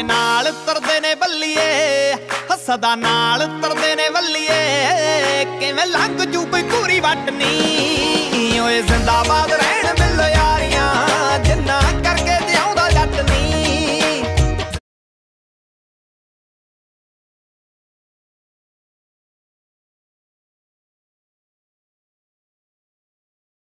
ਤੇਰੇ ਨਾਲ ਤੁਰਦੇ ਨੇ ਬੱਲੀਏ, ਹੱਸਦਾ ਨਾਲ ਤੁਰਦੇ ਨੇ ਬੱਲੀਏ। ਕਿਵੇਂ ਲੰਘ ਜੂ ਕੋਈ ਪੂਰੀ ਵਟਨੀ ਓਏ ਜ਼ਿੰਦਾਬਾਦ ਰਹਿ